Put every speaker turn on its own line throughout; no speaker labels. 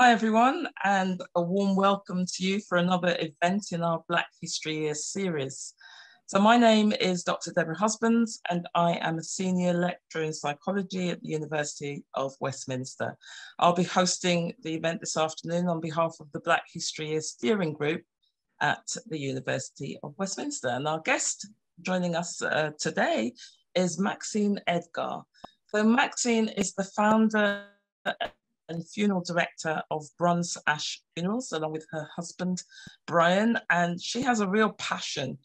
Hi, everyone, and a warm welcome to you for another event in our Black History Year series. So my name is Dr. Deborah Husbands, and I am a senior lecturer in psychology at the University of Westminster. I'll be hosting the event this afternoon on behalf of the Black History Year Steering Group at the University of Westminster. And our guest joining us uh, today is Maxine Edgar. So Maxine is the founder and funeral director of Bronze Ash Funerals, along with her husband, Brian. And she has a real passion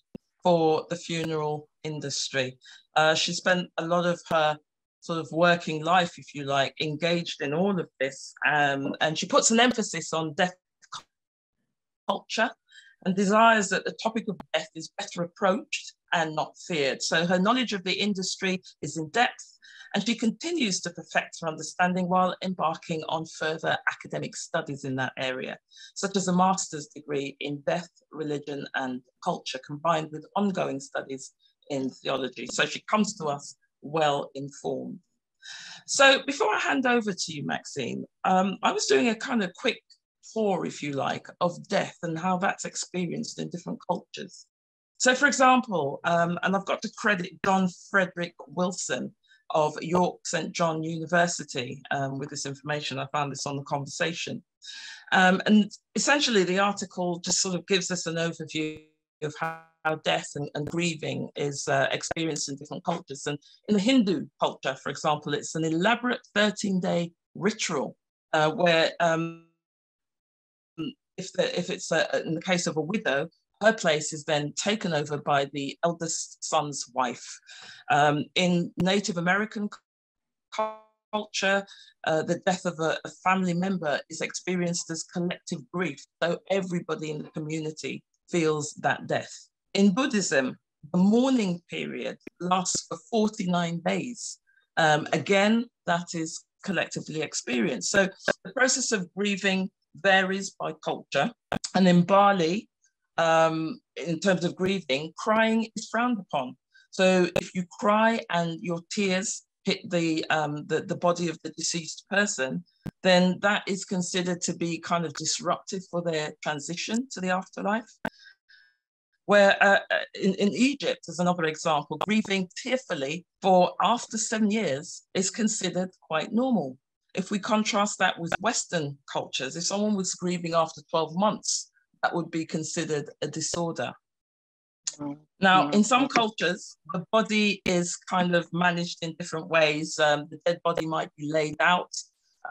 for the funeral industry. Uh, she spent a lot of her sort of working life, if you like, engaged in all of this. Um, and she puts an emphasis on death culture and desires that the topic of death is better approached and not feared. So her knowledge of the industry is in depth and she continues to perfect her understanding while embarking on further academic studies in that area, such as a master's degree in death, religion, and culture, combined with ongoing studies in theology. So she comes to us well informed. So before I hand over to you, Maxine, um, I was doing a kind of quick tour, if you like, of death and how that's experienced in different cultures. So, for example, um, and I've got to credit John Frederick Wilson, of York St. John University um, with this information. I found this on the conversation. Um, and essentially, the article just sort of gives us an overview of how, how death and, and, grieving is uh, experienced in different cultures. And in the Hindu culture, for example, it's an elaborate 13 day ritual uh, where um, if, the, if it's a, in the case of a widow, her place is then taken over by the eldest son's wife. Um, in Native American culture, uh, the death of a, a, family member is experienced as collective grief, so everybody in the community feels that death. In Buddhism, the mourning period lasts for 49 days. Um, again, that is collectively experienced. So the process of grieving varies by culture. And in Bali, um, in terms of grieving, crying is frowned upon. So if you cry and your tears hit the, um, the, the body of the deceased person, then that is considered to be kind of disruptive for their transition to the afterlife. Where uh, uh in, in Egypt, as another example, grieving tearfully for after seven years is considered quite normal. If we contrast that with Western cultures, if someone was grieving after 12 months, that would be considered a disorder. Now, in some cultures, the body is kind of managed in different ways. Um, the dead body might be laid out,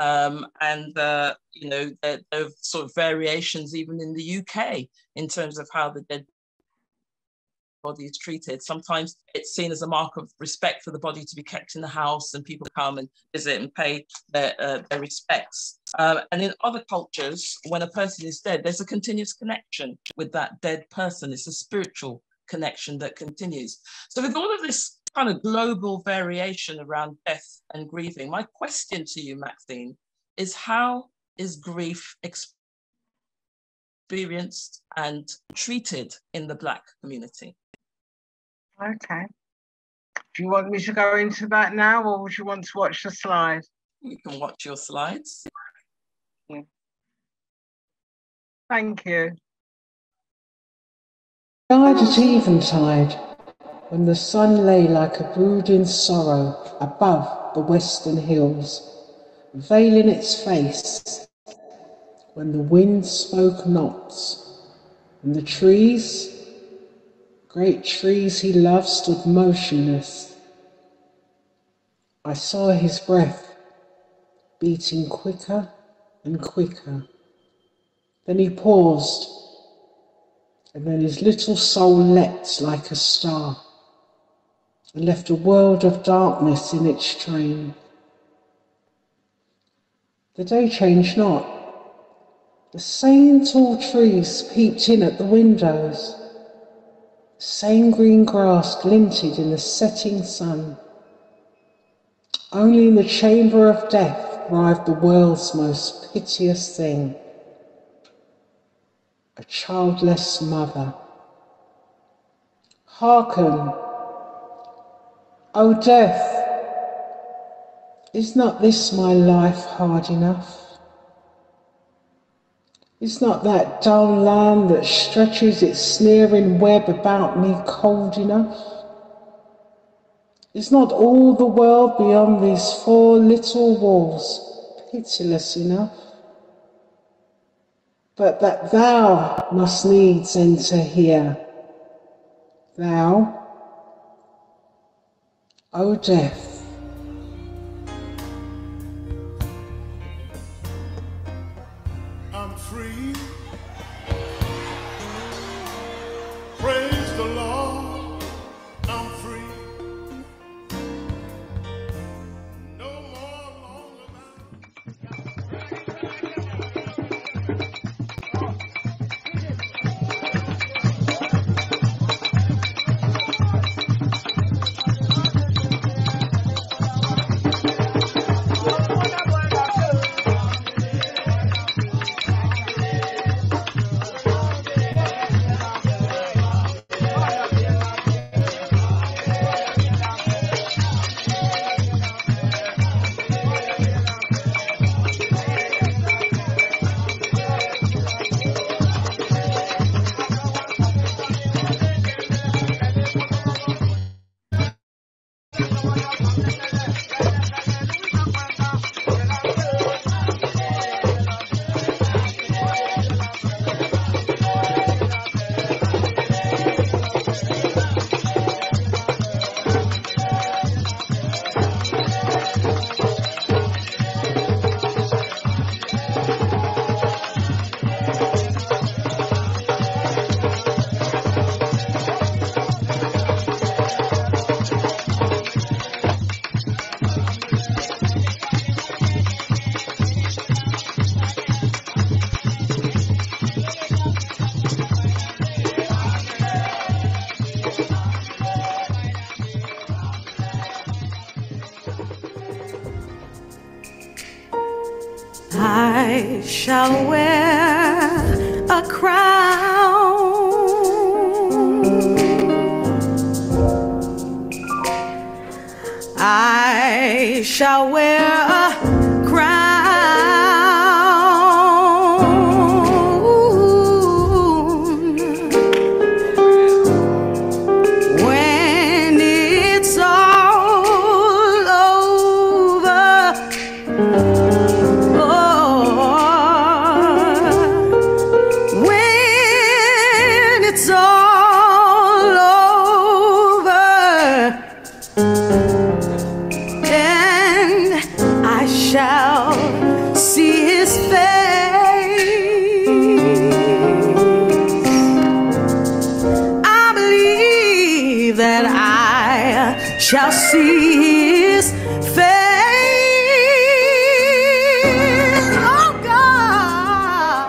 um, and uh, you know there, there, are sort of variations even in the UK in terms of how the dead body is treated. Sometimes it's seen as a mark of respect for the body to be kept in the house and people come and visit and pay their, uh, their respects. Uh, and in other cultures, when a person is dead, there's a continuous connection with that dead person. It's a spiritual connection that continues. So with all of this kind of global variation around death and grieving, my question to you, Maxine, is how is grief experienced and treated in the Black community?
Okay. Do you want me to go into that now or would you want to watch the slide?
You can watch your slides.
Yeah. Thank you.
Died at eventide, when the sun lay like a brooding sorrow above the western hills, veiling its face, when the wind spoke not, and the trees Great trees he loved stood motionless. I saw his breath beating quicker and quicker. Then he paused, and then his little soul leapt like a star and left a world of darkness in its train. The day changed not. The same tall trees peeped in at the windows. Same green grass glinted in the setting sun. Only in the chamber of death writhed the world's most piteous thing a childless mother. Hearken, O death, is not this my life hard enough? Is not that dull land that stretches its sneering web about me cold enough? Is not all the world beyond these four little walls pitiless enough? But that thou must needs enter here, thou, O death,
shall wear a crown. I shall wear shall see his face. Oh God.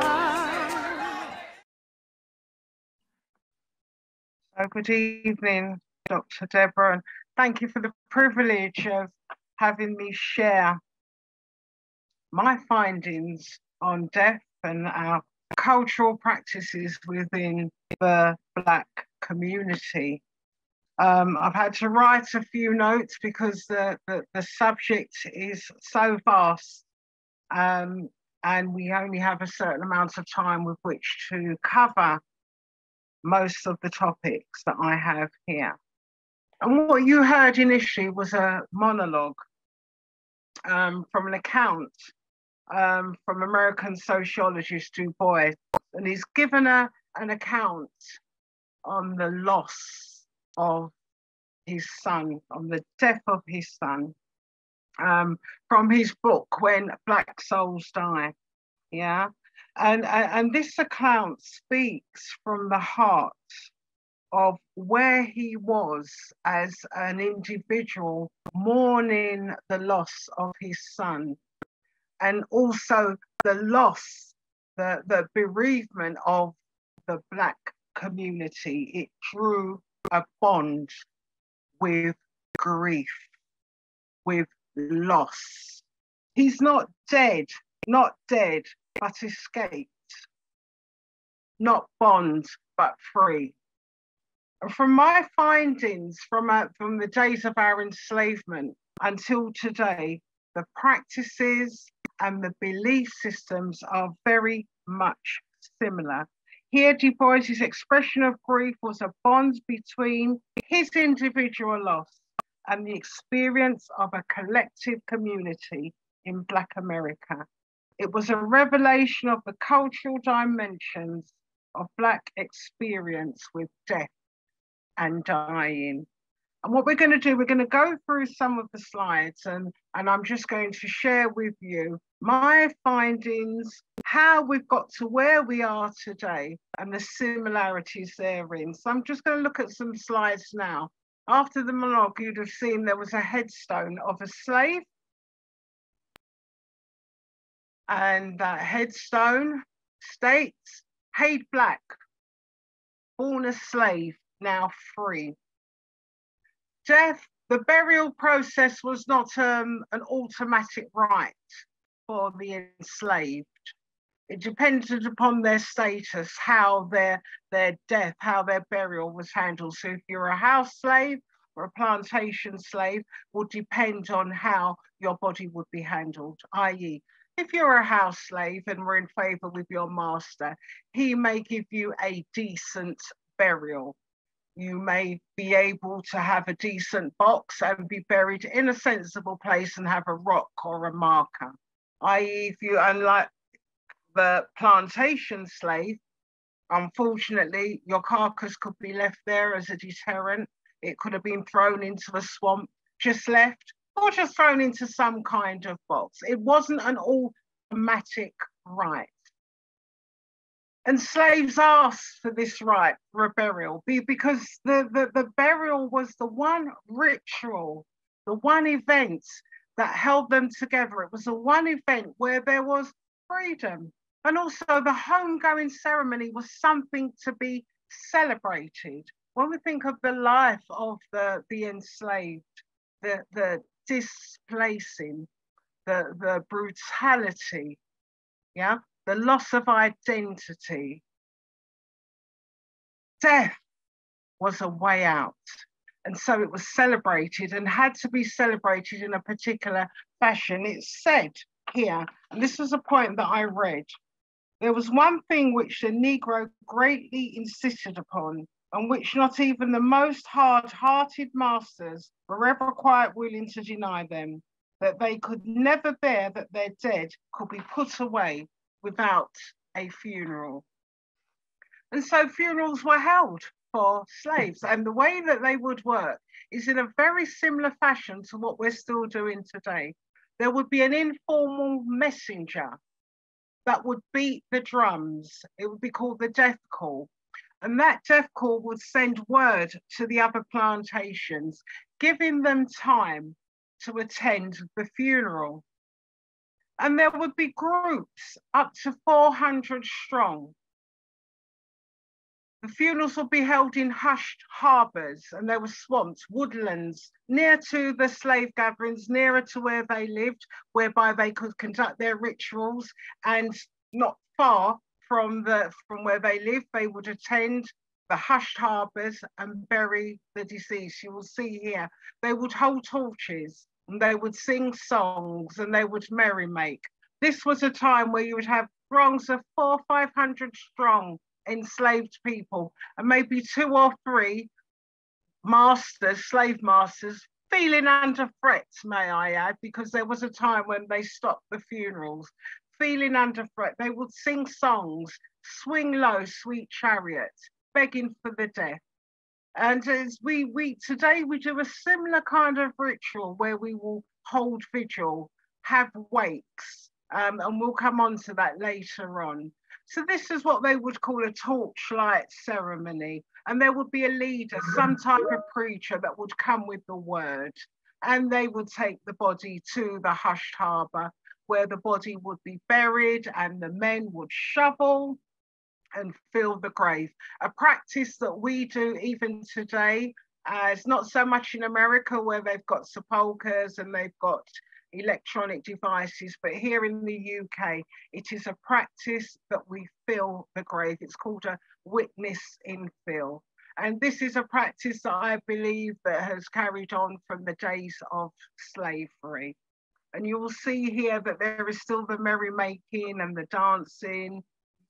Good evening, Dr. Deborah, and thank you for the privilege of having me share my findings on death and our cultural practices within the Black community. Um, I've had to write a few notes because the, the, the subject is so vast um, and we only have a certain amount of time with which to cover most of the topics that I have here. And what you heard initially was a monologue um, from an account um, from American sociologist Du Bois, and he's given a, an account on the loss of his son, on the death of his son, um, from his book, When Black Souls Die. Yeah. And, and this account speaks from the heart of where he was as an individual mourning the loss of his son and also the loss, the, the bereavement of the Black community. It drew a bond with grief, with loss. He's not dead, not dead, but escaped. Not bond, but free. And From my findings from, uh, from the days of our enslavement until today, the practices and the belief systems are very much similar. Here, Du Bois's expression of grief was a bond between his individual loss and the experience of a collective community in Black America. It was a revelation of the cultural dimensions of Black experience with death and dying. And what we're going to do, we're going to go through some of the slides and, and I'm just going to share with you my findings, how we've got to where we are today and the similarities therein. So I'm just going to look at some slides now. After the monologue, you'd have seen there was a headstone of a slave. And that headstone states, Hade Black, born a slave, now free. Death, the burial process was not um, an automatic right for the enslaved. It depended upon their status, how their, their death, how their burial was handled. So if you're a house slave or a plantation slave, will depend on how your body would be handled, i.e., if you're a house slave and were in favor with your master, he may give you a decent burial. You may be able to have a decent box and be buried in a sensible place and have a rock or a marker i.e., if you unlike the plantation slave, unfortunately, your carcass could be left there as a deterrent. It could have been thrown into a swamp, just left, or just thrown into some kind of box. It wasn't an automatic right. And slaves asked for this right for a burial because the, the, the burial was the one ritual, the one event that held them together. It was the one event where there was freedom. And also the homegoing ceremony was something to be celebrated. When we think of the life of the, the enslaved, the, the displacing, the, the brutality, yeah, the loss of identity, death was a way out. And so it was celebrated and had to be celebrated in a particular fashion. It said here, and this was a point that I read, there was one thing which the Negro greatly insisted upon, and which not even the most hard hearted masters were ever quite willing to deny them that they could never bear that their dead could be put away without a funeral. And so funerals were held for slaves. And the way that they would work is in a very similar fashion to what we're still doing today. There would be an informal messenger that would beat the drums. It would be called the death call. And that death call would send word to the other plantations, giving them time to attend the funeral. And there would be groups up to 400 strong the funerals would be held in hushed harbours and there were swamps, woodlands, near to the slave gatherings, nearer to where they lived, whereby they could conduct their rituals and not far from, the, from where they lived, they would attend the hushed harbours and bury the deceased. You will see here, they would hold torches and they would sing songs and they would merry make. This was a time where you would have throngs of four, 500 strong enslaved people, and maybe two or three masters, slave masters, feeling under threat, may I add, because there was a time when they stopped the funerals, feeling under threat. They would sing songs, swing low, sweet chariot, begging for the death. And as we, we today we do a similar kind of ritual where we will hold vigil, have wakes, um, and we'll come on to that later on. So this is what they would call a torchlight ceremony. And there would be a leader, some type of preacher that would come with the word. And they would take the body to the hushed harbour where the body would be buried and the men would shovel and fill the grave. A practice that we do even today. Uh, it's not so much in America where they've got sepulchres and they've got electronic devices, but here in the UK, it is a practice that we fill the grave. It's called a witness in fill. And this is a practice that I believe that has carried on from the days of slavery. And you will see here that there is still the merrymaking and the dancing.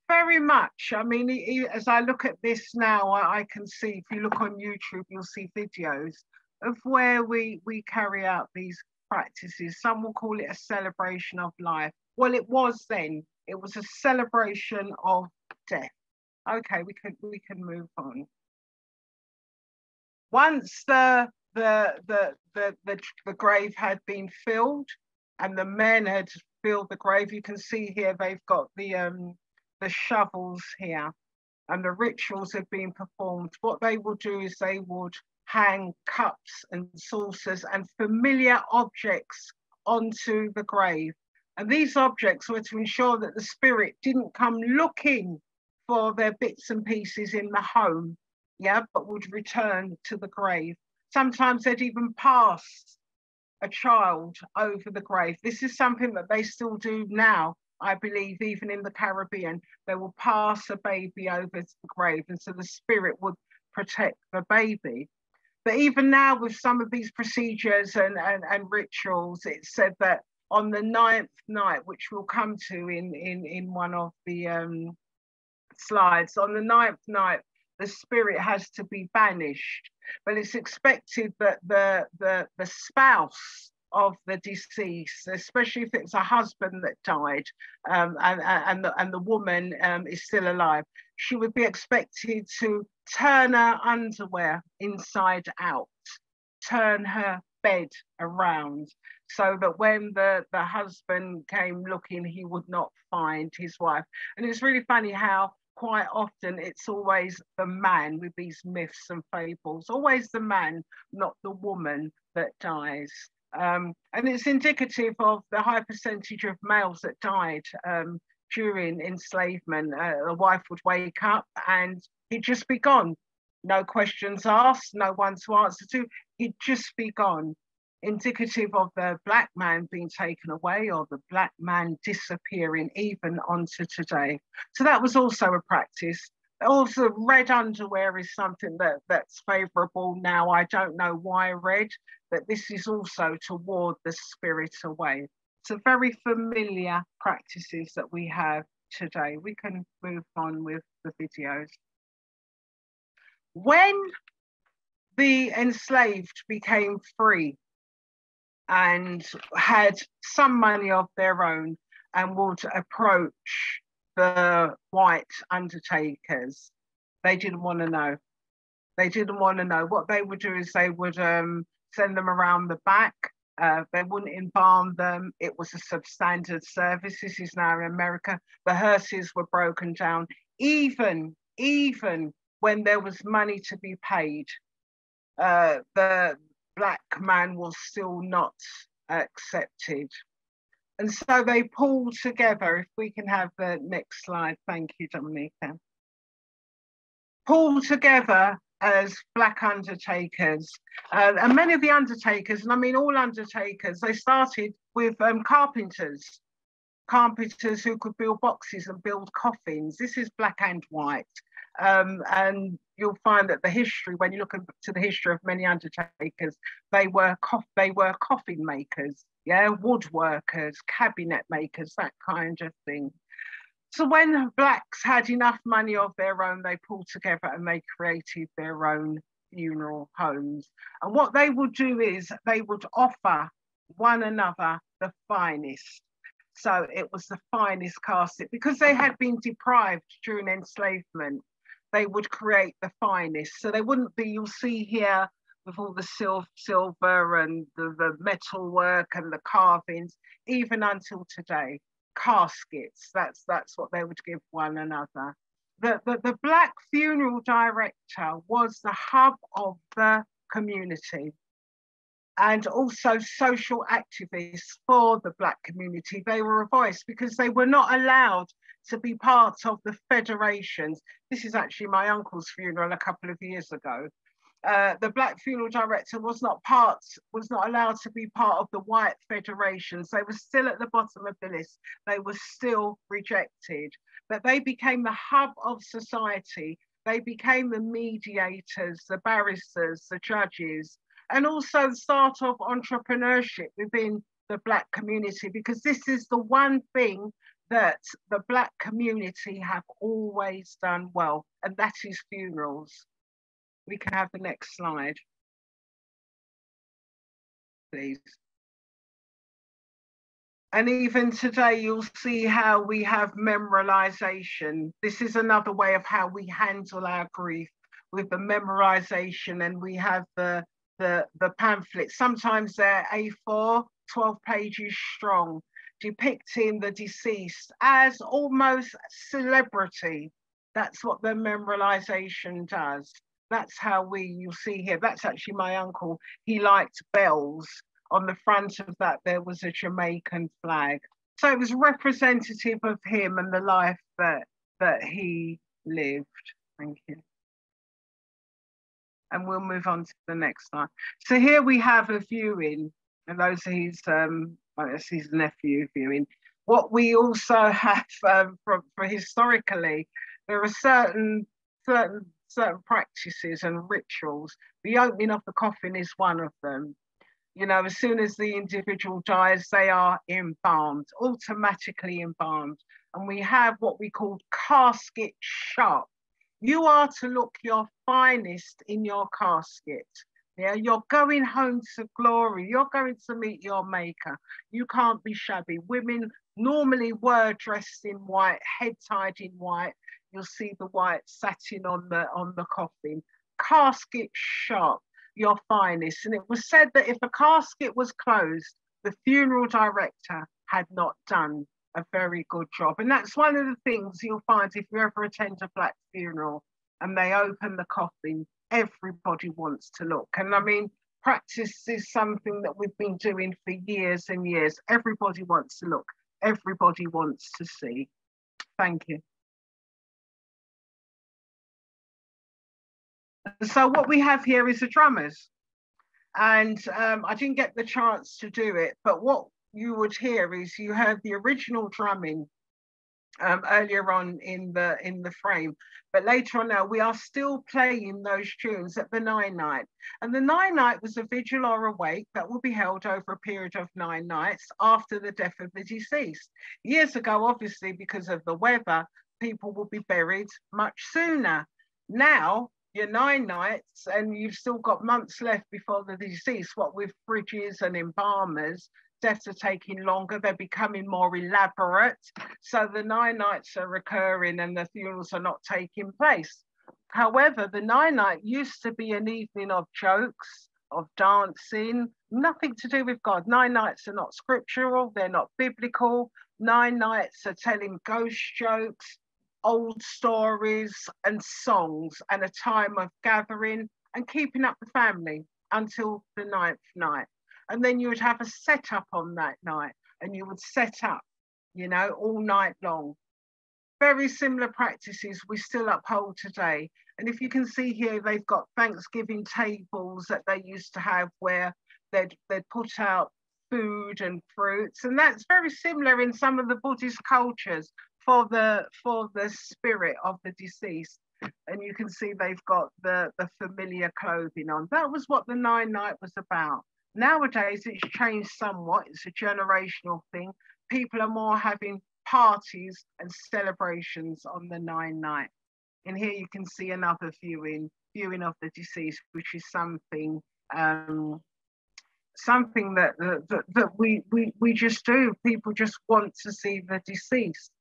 Very much. I mean, as I look at this now, I, I can see, if you look on YouTube, you'll see videos of where we, we carry out these practices. Some will call it a celebration of life. Well, it was then. It was a celebration of death. Okay, we can we can move on. Once the the the the the, the grave had been filled and the men had filled the grave, you can see here they've got the um the shovels here and the rituals have been performed. What they will do is they would hang cups and saucers and familiar objects onto the grave. And these objects were to ensure that the spirit didn't come looking for their bits and pieces in the home, yeah, but would return to the grave. Sometimes they'd even pass a child over the grave. This is something that they still do now, I believe, even in the Caribbean. They will pass a baby over the grave, and so the spirit would protect the baby. But even now, with some of these procedures and, and, and rituals, it's said that on the ninth night, which we'll come to in, in, in one of the um, slides, on the ninth night, the spirit has to be banished. But it's expected that the, the, the spouse of the deceased, especially if it's a husband that died um, and, and, the, and the woman um, is still alive, she would be expected to turn her underwear inside out, turn her bed around so that when the, the husband came looking, he would not find his wife. And it's really funny how quite often it's always the man with these myths and fables, always the man, not the woman that dies. Um, and it's indicative of the high percentage of males that died um, during enslavement. Uh, a wife would wake up and he'd just be gone. No questions asked, no one to answer to. He'd just be gone. Indicative of the black man being taken away or the black man disappearing, even onto today. So that was also a practice also red underwear is something that that's favorable now i don't know why red but this is also to ward the spirit away so very familiar practices that we have today we can move on with the videos when the enslaved became free and had some money of their own and would approach the white undertakers, they didn't want to know. They didn't want to know. What they would do is they would um, send them around the back. Uh, they wouldn't embalm them. It was a substandard service. This is now in America. The hearses were broken down. Even, even when there was money to be paid, uh, the black man was still not accepted. And so they pulled together, if we can have the next slide, thank you, Dominica. Pulled together as black undertakers. Uh, and many of the undertakers, and I mean all undertakers, they started with um, carpenters, carpenters who could build boxes and build coffins. This is black and white. Um, and you'll find that the history, when you look into the history of many undertakers, they were they were coffin makers yeah, woodworkers, cabinet makers, that kind of thing. So when blacks had enough money of their own, they pulled together and they created their own funeral homes. And what they would do is they would offer one another the finest. So it was the finest casket because they had been deprived during enslavement. They would create the finest. So they wouldn't be, you'll see here, with all the sil- silver and the, the metal work and the carvings, even until today. Caskets, that's that's what they would give one another. The, the, the Black funeral director was the hub of the community and also social activists for the Black community. They were a voice because they were not allowed to be part of the federations. This is actually my uncle's funeral a couple of years ago. Uh, the black funeral director was not part, was not allowed to be part of the white federations. They were still at the bottom of the list. They were still rejected, but they became the hub of society. They became the mediators, the barristers, the judges, and also the start of entrepreneurship within the Black community because this is the one thing that the Black community have always done well, and that is funerals. We can have the next slide, please. And even today, you'll see how we have memorialization. This is another way of how we handle our grief with the memorization and we have the, the, the pamphlets. Sometimes they're A4, 12 pages strong, depicting the deceased as almost celebrity. That's what the memorialization does. That's how we, you'll see here, that's actually my uncle. He liked bells. On the front of that, there was a Jamaican flag. So it was representative of him and the life that, that he lived. Thank you and we'll move on to the next slide. So here we have a viewing, and those are his, um, his nephew viewing. What we also have um, for, for historically, there are certain certain certain practices and rituals. The opening of the coffin is one of them. You know, as soon as the individual dies, they are embalmed, automatically embalmed. And we have what we call casket sharp you are to look your finest in your casket. Yeah, you're going home to glory. You're going to meet your maker. You can't be shabby. Women normally were dressed in white, head tied in white. You'll see the white satin on the on the coffin. Casket sharp, your finest. And it was said that if a casket was closed, the funeral director had not done a very good job. And that's one of the things you'll find if you ever attend a black funeral and they open the coffin, everybody wants to look. And I mean, practice is something that we've been doing for years and years. Everybody wants to look, everybody wants to see. Thank you. So what we have here is the drummers. And um, I didn't get the chance to do it, but what you would hear is you have the original drumming um, earlier on in the in the frame, but later on now we are still playing those tunes at the nine night. And the nine night was a vigil or a wake that will be held over a period of nine nights after the death of the deceased. Years ago, obviously because of the weather, people will be buried much sooner. Now your nine nights and you've still got months left before the deceased, what with bridges and embalmers, deaths are taking longer, they're becoming more elaborate. So the nine nights are recurring and the funerals are not taking place. However, the nine night used to be an evening of jokes, of dancing, nothing to do with God. Nine nights are not scriptural, they're not biblical. Nine nights are telling ghost jokes, old stories, and songs, and a time of gathering and keeping up the family until the ninth night and then you would have a setup on that night and you would set up you know all night long. Very similar practices we still uphold today. And if you can see here they've got thanksgiving tables that they used to have where they'd, they'd put out food and fruits. And that's very similar in some of the buddhist cultures for the for the spirit of the deceased. And you can see they've got the the familiar clothing on. That was what the nine night was about Nowadays, it's changed somewhat. It's a generational thing. People are more having parties and celebrations on the nine night. And here you can see another viewing, viewing of the deceased, which is something um, something that, that, that we, we, we just do. People just want to see the deceased.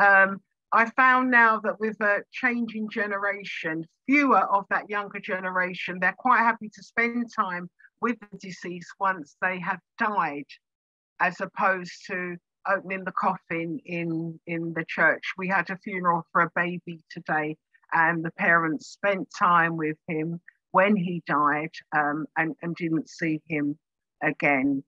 Um, I found now that with a changing generation, fewer of that younger generation, they're quite happy to spend time with the deceased once they have died, as opposed to opening the coffin in, in the church. We had a funeral for a baby today, and the parents spent time with him when he died um, and, and didn't see him again.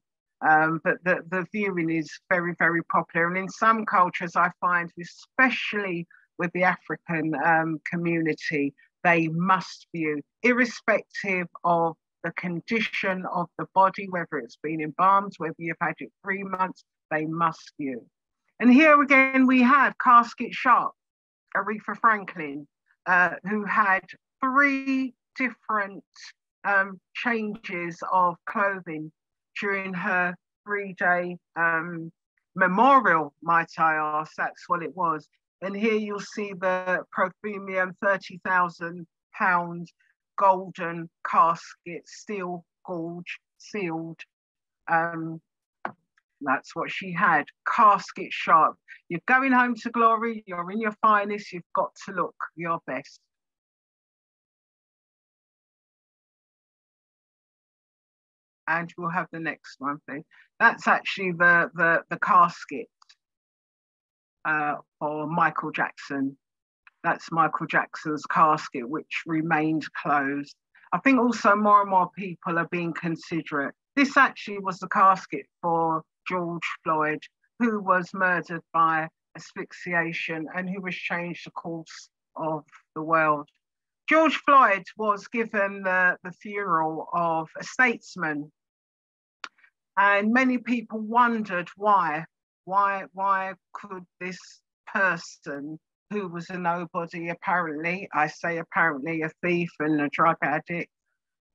Um, but the, the viewing is very, very popular. And in some cultures, I find, especially with the African um, community, they must view, irrespective of the condition of the body, whether it's been embalmed, whether you've had it three months, they must view. And here again, we have Casket Sharp, Aretha Franklin, uh, who had three different um, changes of clothing during her three-day um, memorial, might I ask. That's what it was. And here you'll see the Promethean 30,000 pound golden casket, steel gorge, sealed. Um, that's what she had, casket sharp. You're going home to glory, you're in your finest, you've got to look your best. And we'll have the next one, please. That's actually the, the, the casket uh, for Michael Jackson. That's Michael Jackson's casket, which remained closed. I think also more and more people are being considerate. This actually was the casket for George Floyd, who was murdered by asphyxiation and who has changed the course of the world. George Floyd was given the, the funeral of a statesman, and many people wondered why. Why, why could this person who was a nobody, apparently, I say apparently, a thief and a drug addict,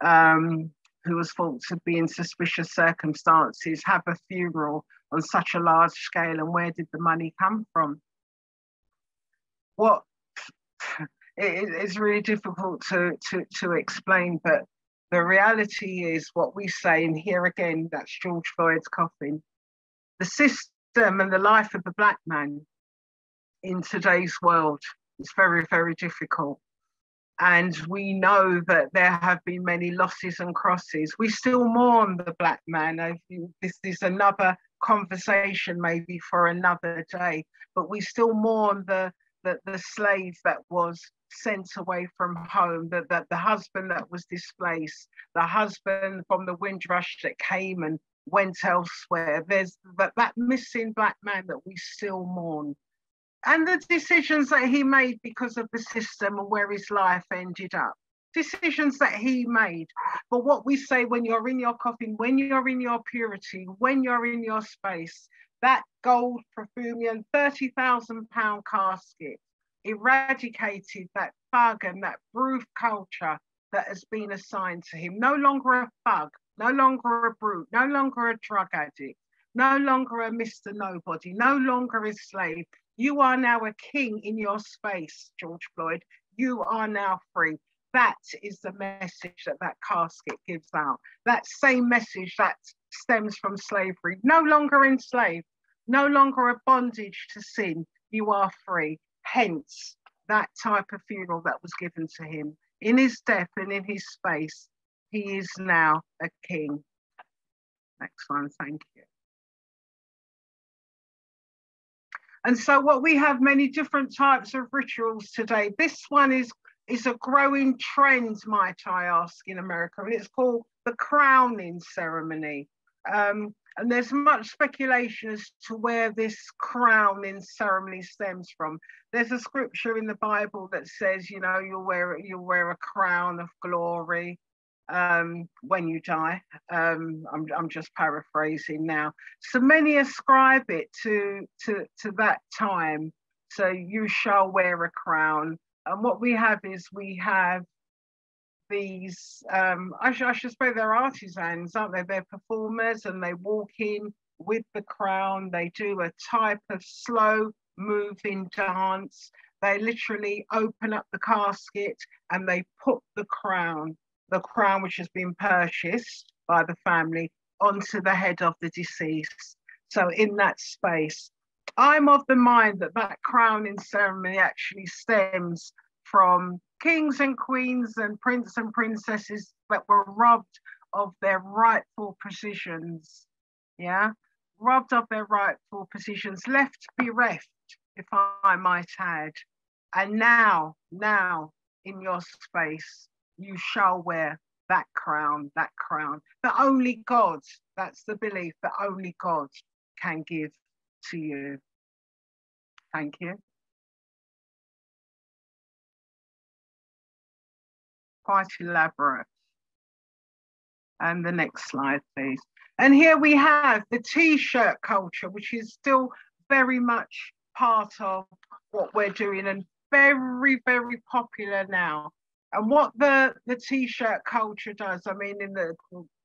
um, who was thought to be in suspicious circumstances, have a funeral on such a large scale, and where did the money come from? What it, it's really difficult to, to, to explain, but the reality is what we say, and here again, that's George Floyd's coffin. The system and the life of the black man in today's world It's very, very difficult. And we know that there have been many losses and crosses. We still mourn the black man. This is another conversation, maybe for another day, but we still mourn the, the, the slave that was sent away from home, that, the, the husband that was displaced, the husband from the Windrush that came and went elsewhere. There's that, that missing black man that we still mourn and the decisions that he made because of the system and where his life ended up. Decisions that he made. But what we say when you're in your coffin, when you're in your purity, when you're in your space, that gold Promethean 30,000 pound casket eradicated that thug and that brute culture that has been assigned to him. No longer a thug, no longer a brute, no longer a drug addict, no longer a Mr. Nobody, no longer a slave, you are now a king in your space, George Floyd. You are now free. That is the message that that casket gives out. That same message that stems from slavery. No longer enslaved, no longer a bondage to sin. You are free. Hence, that type of funeral that was given to him. In his death and in his space, he is now a king. Next one, thank And so what we have many different types of rituals today. This one is, is a growing trend, might I ask, in America. And it's called the crowning ceremony. Um, and there's much speculation as to where this crowning ceremony stems from. There's a scripture in the Bible that says, you know, you'll wear you'll wear a crown of glory um, when you die. Um, I'm, I'm just paraphrasing now. So many ascribe it to, to, to that time. So you shall wear a crown. And what we have is we have these, um, I, sh- I should say they're artisans, aren't they? They're performers and they walk in with the crown. They do a type of slow moving dance. They literally open up the casket and they put the crown the crown which has been purchased by the family onto the head of the deceased. So in that space, I'm of the mind that that crowning ceremony actually stems from kings and queens and prince and princesses that were robbed of their rightful positions. Yeah, robbed of their rightful positions, left bereft, if I might add. And now, now in your space, you shall wear that crown, that crown that only God, that's the belief that only God can give to you. Thank you. Quite elaborate. And the next slide, please. And here we have the t-shirt culture, which is still very much part of what we're doing and very, very popular now and what the the t-shirt culture does i mean in the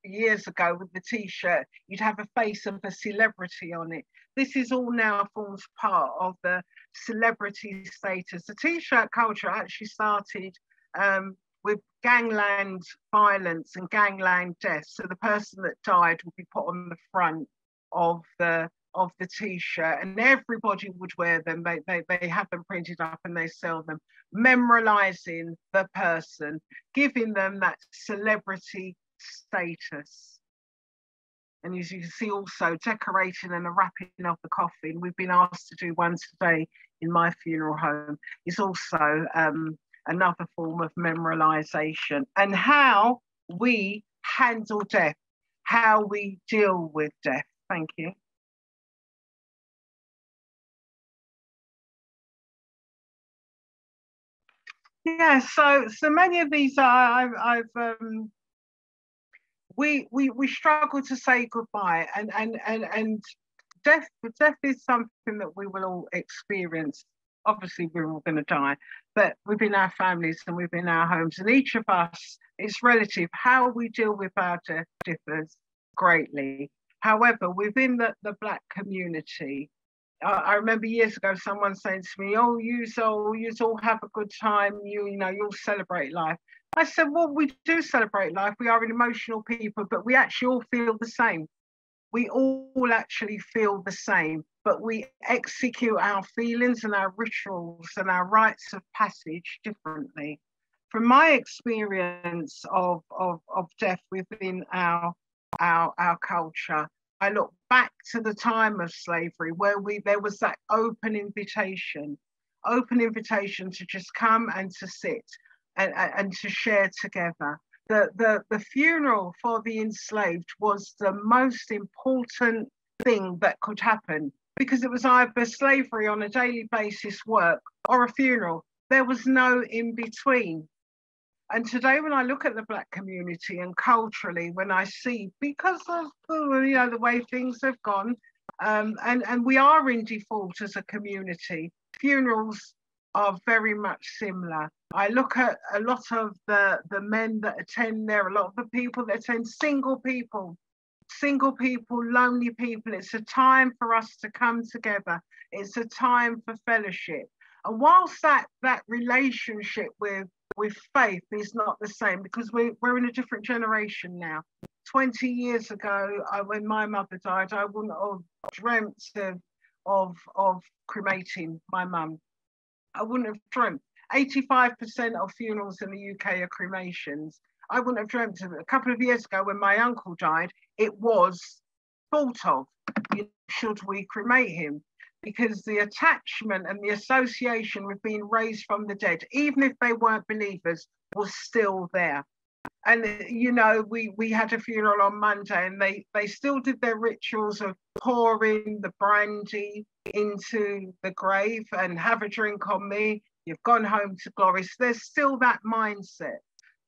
years ago with the t-shirt, you'd have a face of a celebrity on it. This is all now forms part of the celebrity status. The t-shirt culture actually started um, with gangland violence and gangland deaths So the person that died would be put on the front of the of the t-shirt and everybody would wear them. They, they, they have them printed up and they sell them memorializing the person giving them that celebrity status. And as you can see also decorating and the wrapping of the coffin. We've been asked to do one today in my funeral home. Is also um, another form of memorialization. And how we handle death how we deal with death. Thank you Yeah, so so many of these are I've, I've um, we we we struggle to say goodbye, and and and and death death is something that we will all experience. Obviously, we're all going to die, but within our families and within our homes, and each of us, it's relative. How we deal with our death differs greatly. However, within the, the Black community, I remember years ago someone saying to me, "Oh, you all, you all have a good time. You, you know, you'll celebrate life." I said, "Well, we do celebrate life. We are an emotional people, but we actually all feel the same. We all actually feel the same, but we execute our feelings and our rituals and our rites of passage differently." From my experience of of, of death within our our our culture, I look back to the time of slavery where we there was that open invitation, open invitation to just come and to sit and, and to share together. The, the, the funeral for the enslaved was the most important thing that could happen because it was either slavery on a daily basis work or a funeral. There was no in between. And today, when I look at the Black community and culturally, when I see, because of you know the way things have gone, um, and and we are in default as a community, funerals are very much similar. I look at a lot of the the men that attend there, a lot of the people that attend, single people, single people, lonely people. It's a time for us to come together. It's a time for fellowship. And whilst that that relationship with with faith is not the same because we, we're in a different generation now. 20 years ago, I, when my mother died, I wouldn't have dreamt of, of, of cremating my mum. I wouldn't have dreamt. 85% of funerals in the UK are cremations. I wouldn't have dreamt of it. A couple of years ago, when my uncle died, it was thought of should we cremate him? Because the attachment and the association with being raised from the dead, even if they weren't believers, was still there. And you know, we we had a funeral on Monday, and they they still did their rituals of pouring the brandy into the grave and have a drink on me. You've gone home to glory. So there's still that mindset.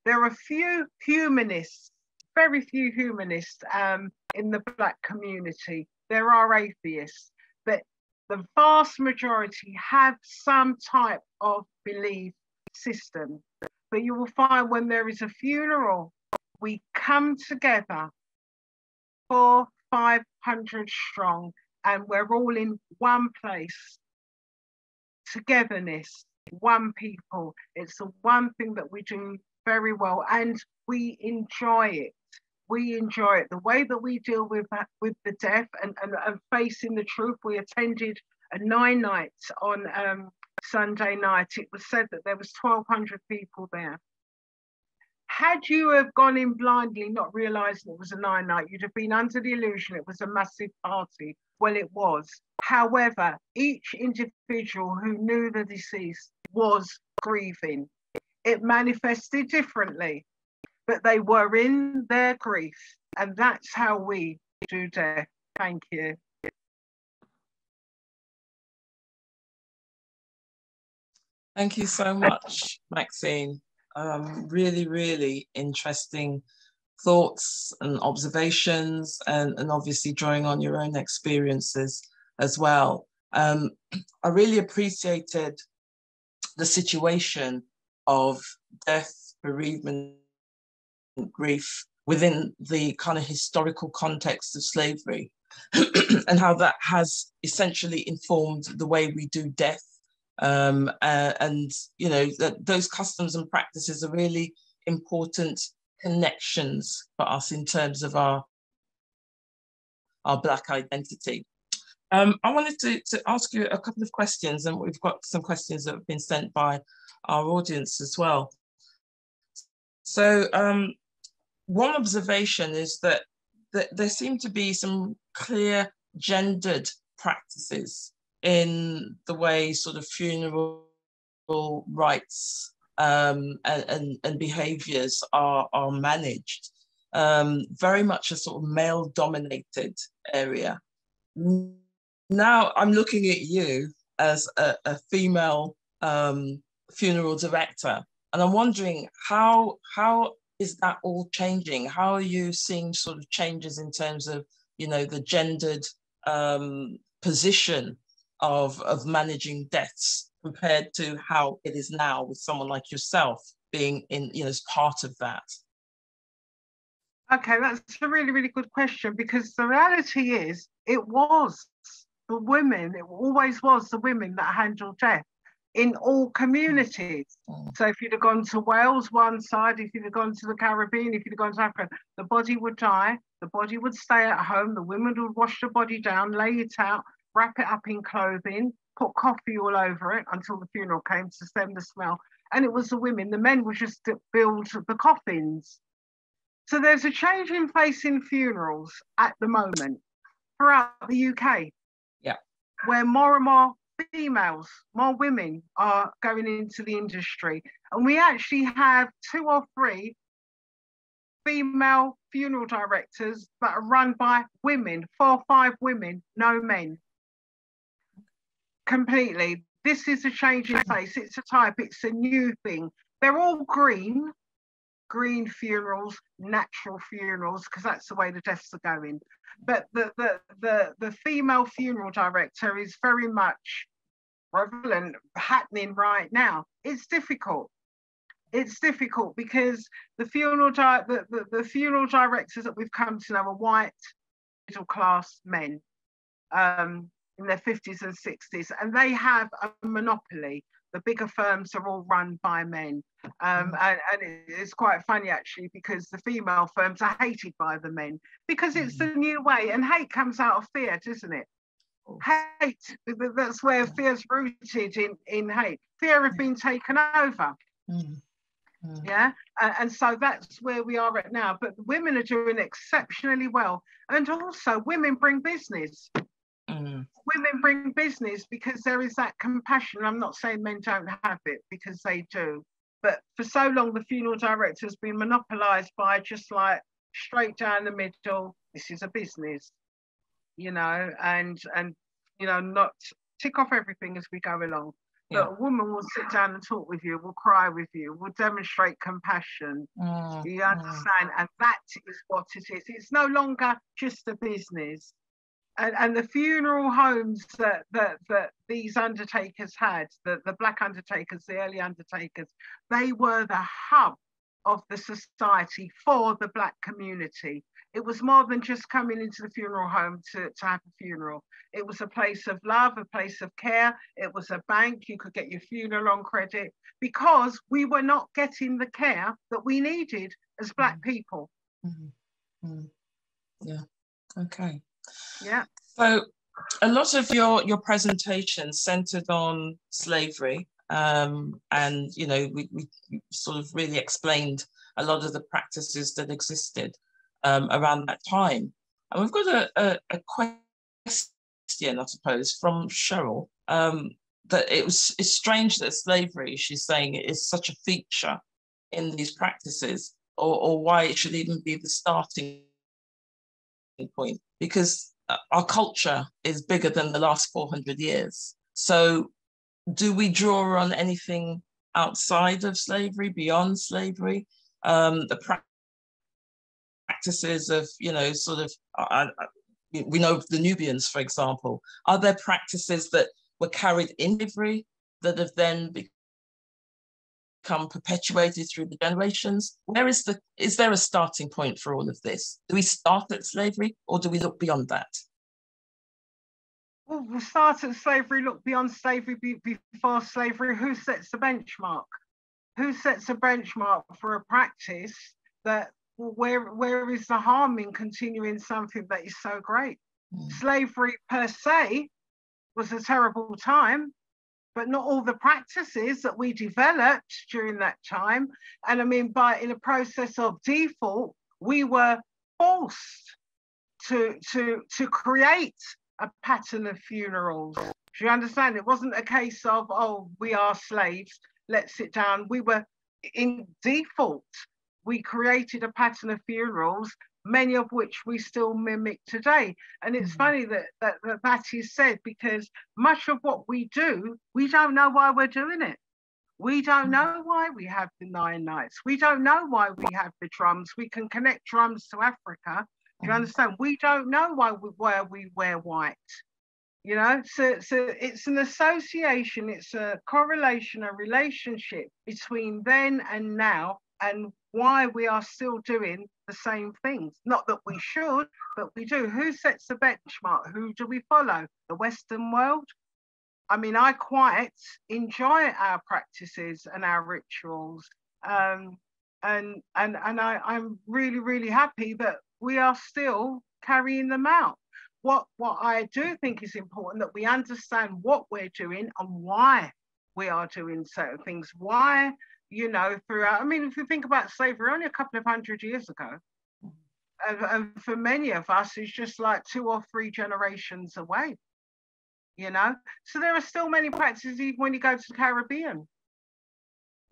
There are few humanists, very few humanists um, in the black community. There are atheists, the vast majority have some type of belief system. But you will find when there is a funeral, we come together four, 500 strong, and we're all in one place. Togetherness, one people. It's the one thing that we do very well, and we enjoy it we enjoy it. The way that we deal with with the deaf and, and, and facing the truth. We attended a nine nights on um, Sunday night. It was said that there was 1,200 people there. Had you have gone in blindly, not realizing it was a nine night, you'd have been under the illusion it was a massive party. Well, it was. However, each individual who knew the deceased was grieving. It manifested differently but they were in their grief. And that's how we do death. Thank you.
Thank you so much, Maxine. Um, really, really interesting thoughts and observations, and, and obviously drawing on your own experiences as well. Um, I really appreciated the situation of death, bereavement, grief within the kind of historical context of slavery and how that has essentially informed the way we do death. Um, uh, and, you know, that those customs and practices are really important connections for us in terms of our, our Black identity. Um, I wanted to, to ask you a couple of questions, and we've got some questions that have been sent by our audience as well. So um, one observation is that, that there seem to be some clear gendered practices in the way sort of funeral rites um, and, and, and, behaviors are, are managed. Um, very much a sort of male dominated area. Now I'm looking at you as a, a female um, funeral director, and I'm wondering how, how is that all changing? How are you seeing sort of changes in terms of, you know, the gendered um, position of, of managing deaths compared to how it is now with someone like yourself being in, you know, as part of that?
Okay, that's a really, really good question because the reality is it was the women, it always was the women that handled death in all communities. Mm. So if you'd have gone to Wales one side, if you'd have gone to the Caribbean, if you'd have gone to Africa, the body would die, the body would stay at home, the women would wash the body down, lay it out, wrap it up in clothing, put coffee all over it until the funeral came to stem the smell. And it was the women, the men would just build the coffins. So there's a change in face in funerals at the moment throughout the UK.
Yeah.
Where more and more females, more women are going into the industry. And we actually have two or three female funeral directors that are run by women, four or five women, no men. Completely. This is a change in face. It's a type, it's a new thing. They're all green, green funerals, natural funerals, because that's the way the deaths are going. But the, the, the, the female funeral director is very much prevalent, happening right now. It's difficult. It's difficult because the funeral di- the, the, the funeral directors that we've come to know are white, middle class men um, in their 50s and 60s, and they have a monopoly the bigger firms are all run by men. Um, mm. and, and, it's quite funny actually because the female firms are hated by the men because it's the mm. new way and hate comes out of fear, doesn't it? Hate, that's where fear's rooted in, in hate. Fear of being taken over. Mm. Mm. Yeah, and, and so that's where we are at now. But women are doing exceptionally well, and also women bring business. Mm. Women bring business because there is that compassion. I'm not saying men don't have it because they do, but for so long the funeral director has been monopolized by just like straight down the middle. This is a business, you know, and and you know not tick off everything as we go along. But a woman will sit down and talk with you, will cry with you, will demonstrate compassion. Mm, you understand? Mm. And that is what it is. It's no longer just a business and, and the funeral homes that, that, that these undertakers had, the, the black undertakers, the early undertakers, they were the hub of the society for the black community. It was more than just coming into the funeral home to, to have a funeral. It was a place of love, a place of care. It was a bank. You could get your funeral on credit because we were not getting the care that we needed as black mm-hmm. people. Mm-hmm.
Mm-hmm. Yeah. Okay.
Yeah.
So a lot of your your presentation centered on slavery, um, and you know we, we sort of really explained a lot of the practices that existed um, around that time. And we've got a, a, a question, I suppose, from Cheryl. Um, that it was it's strange that slavery, she's saying, is such a feature in these practices, or, or why it should even be the starting point because uh, our culture is bigger than the last 400 years. So, do we draw on anything outside of slavery, beyond slavery? Um, the practices of, you know, sort of, uh, uh, we know the Nubians, for example. Are there practices that were carried in slavery that have then become perpetuated through the generations? Where is the is there a starting point for all of this? Do we start at slavery or do we look beyond that?
Well, we start at slavery, look beyond slavery, before slavery. Who sets the benchmark? Who sets a benchmark for a practice that where where is the harm in continuing something that is so great? Mm. Slavery per se was a terrible time, but not all the practices that we developed during that time. And I mean, by in a process of default, we were forced to to to create a pattern of funerals. Do you understand? It wasn't a case of oh, we are slaves. Let's sit down. We were in default. We created a pattern of funerals many of which we still mimic today. And it's mm-hmm. funny that, that, that that is said because much of what we do, we don't know why we're doing it. We don't mm-hmm. know why we have the nine nights. We don't know why we have the drums. We can connect drums to Africa. You mm-hmm. understand? We don't know why we where we wear white. You know, so so it's an association, it's a correlation, a relationship between then and now, and why we are still doing the same things. Not that we should, but we do. Who sets the benchmark? Who do we follow? The Western world? I mean, I quite enjoy our practices and our rituals. Um, and and, and I, I'm really, really happy that we are still carrying them out. What, what I do think is important that we understand what we're doing and why we are doing certain things. Why you know, throughout. I mean, if you think about slavery, only a couple of hundred years ago. And, and for many of us, it's just like two or three generations away, you know? So there are still many practices, even when you go to the Caribbean,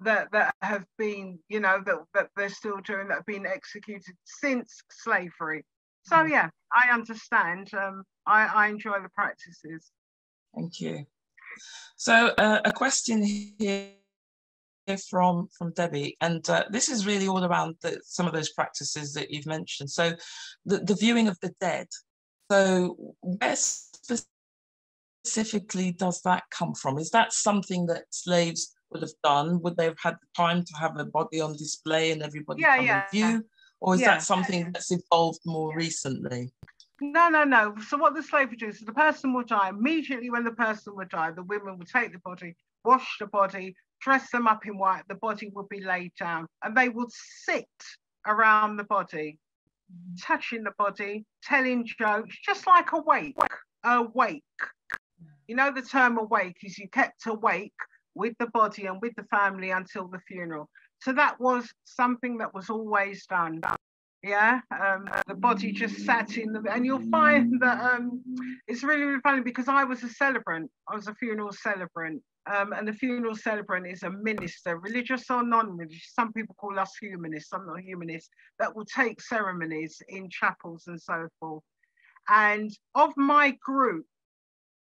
that, that have been, you know, that, that they're still doing, that have been executed since slavery. So, mm. yeah, I understand. Um, I, I enjoy the practices.
Thank you. So, uh, a question here from from Debbie, and uh, this is really all around the, some of those practices that you've mentioned. So, the, the viewing of the dead. So, where specifically does that come from? Is that something that slaves would have done? Would they have had the time to have a body on display and everybody yeah, come yeah, and view? Or is that something that's evolved more recently?
No, no, no. So what the slave would do is the person would die immediately when the person would die, the women would take the body, wash the body, dress them up in white, the body would be laid down, and they would sit around the body, touching the body, telling jokes, just like awake, awake. You know, the term awake is you kept awake with the body and with the family until the funeral. So that was something that was always done. Yeah, um, the body just sat in the, and you'll find that um, it's really, really funny because I was a celebrant. I was a funeral celebrant, um, and the funeral celebrant is a minister, religious or non-religious. Some people call us humanists. I'm not humanist. That will take ceremonies in chapels and so forth. And of my group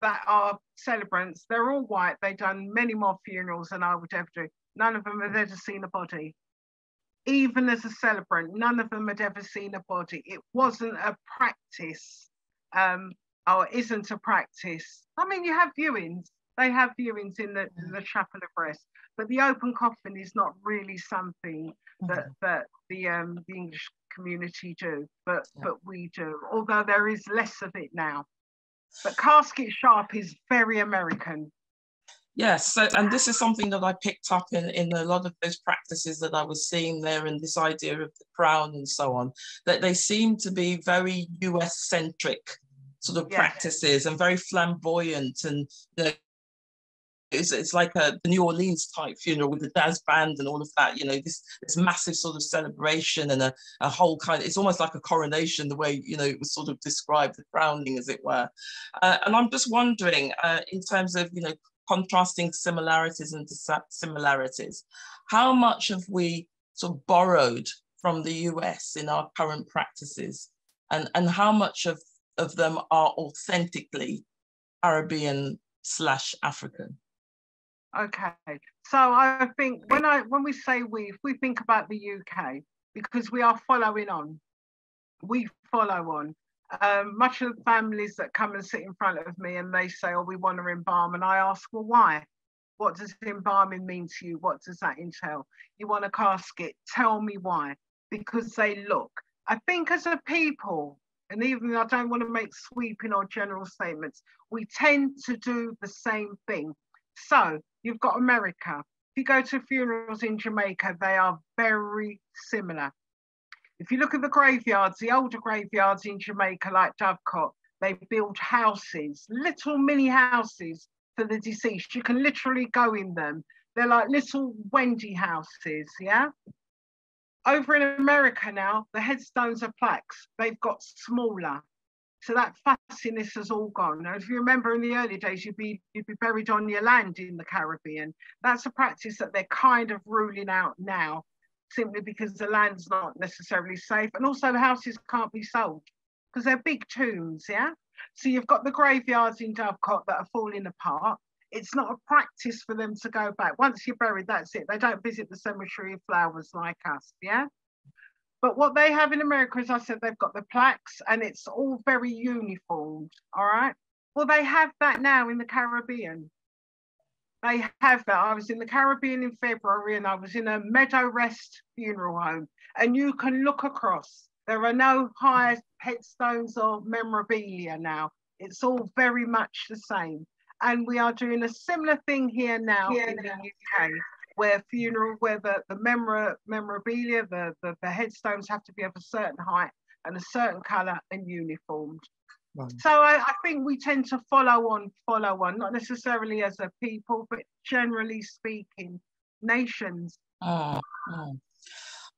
that are celebrants, they're all white. They've done many more funerals than I would ever do. None of them have ever seen a body. Even as a celebrant, none of them had ever seen a body. It wasn't a practice, um, or isn't a practice. I mean, you have viewings, they have viewings in the, the chapel of rest, but the open coffin is not really something that that the um, the English community do, but yeah. but we do. Although there is less of it now. But casket sharp is very American.
Yes, so, and this is something that I picked up in, in a lot of those practices that I was seeing there, and this idea of the crown and so on, that they seem to be very US centric sort of yes. practices and very flamboyant and you know, it's, it's like a New Orleans type funeral with the jazz band and all of that, you know, this, this massive sort of celebration and a, a whole kind of, it's almost like a coronation, the way, you know, it was sort of described, the crowning as it were. Uh, and I'm just wondering, uh, in terms of, you know, contrasting similarities and dissimilarities, how much have we sort of borrowed from the US in our current practices? And, and how much of, of them are authentically Caribbean slash African?
Okay, so I think when I when we say we, if we think about the UK, because we are following on, we follow on. Um, much of the families that come and sit in front of me and they say, "Oh, we want to embalm," and I ask, "Well, why? What does embalming mean to you? What does that entail? You want a casket? Tell me why. Because they look. I think as a people, and even I don't want to make sweeping or general statements, we tend to do the same thing. So you've got America. If you go to funerals in Jamaica, they are very similar. If you look at the graveyards, the older graveyards in Jamaica, like Dovecot, they build houses, little mini houses for the deceased. You can literally go in them. They're like little Wendy houses, yeah? Over in America now, the headstones are plaques. They've got smaller. So that fussiness has all gone. Now, if you remember in the early days, you'd be you'd be buried on your land in the Caribbean. That's a practice that they're kind of ruling out now, simply because the land's not necessarily safe, and also the houses can't be sold because they're big tombs, yeah. So you've got the graveyards in Dovecot that are falling apart. It's not a practice for them to go back. Once you're buried, that's it. They don't visit the cemetery of flowers like us, yeah? But what they have in America, as I said, they've got the plaques and it's all very uniform, all right? Well, they have that now in the Caribbean. They have that. I was in the Caribbean in February and I was in a Meadow Rest funeral home and you can look across. There are no high headstones or memorabilia now. It's all very much the same. And we are doing a similar thing here now here in the UK, where funeral, where the, the memor, memorabilia, the, the, the headstones have to be of a certain height and a certain colour and uniformed. Right. So I, I, think we tend to follow on, follow on, not necessarily as a people, but generally speaking, nations.
Oh, oh. I'm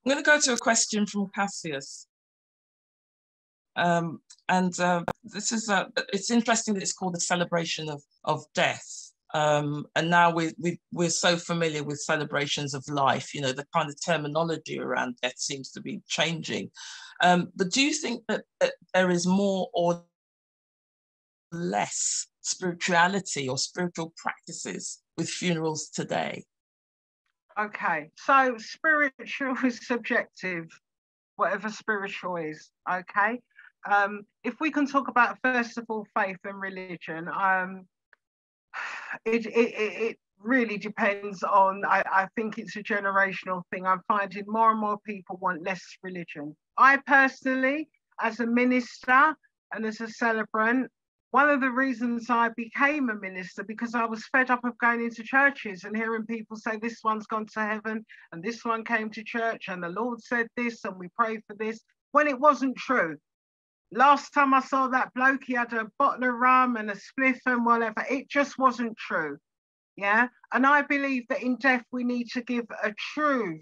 going to go to a question from Cassius. Um, and uh, this is a, it's interesting that it's called the celebration of, of death. Um, and now we, we, we're so familiar with celebrations of life, you know, the kind of terminology around death seems to be changing. Um, but do you think that, that there is more or less spirituality or spiritual practices with funerals today?
Okay, so spiritual is subjective, whatever spiritual is, okay? um, if we can talk about first of all faith and religion, um, it, it, it really depends on. I, I think it's a generational thing. I'm finding more and more people want less religion. I personally, as a minister and as a celebrant, one of the reasons I became a minister because I was fed up of going into churches and hearing people say this one's gone to heaven and this one came to church and the Lord said this and we pray for this when it wasn't true. Last time I saw that bloke, he had a bottle of rum and a spliff and whatever. It just wasn't true. Yeah. And I believe that in death, we need to give a true,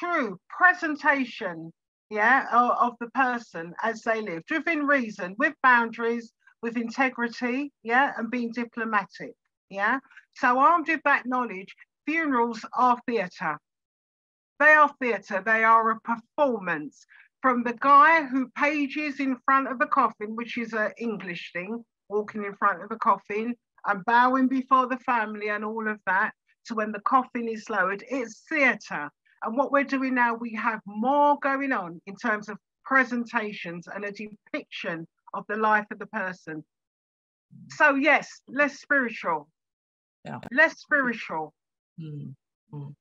true presentation, yeah, of, of the person as they lived within reason, with boundaries, with integrity, yeah, and being diplomatic. Yeah. So armed with that knowledge, funerals are theatre. They are theatre, they are a performance from the guy who pages in front of the coffin, which is an English thing, walking in front of the coffin and bowing before the family and all of that, to when the coffin is lowered. It's theatre. And what we're doing now, we have more going on in terms of presentations and a depiction of the life of the person. So, yes, less spiritual. Yeah. Less spiritual. Mm.
Mm.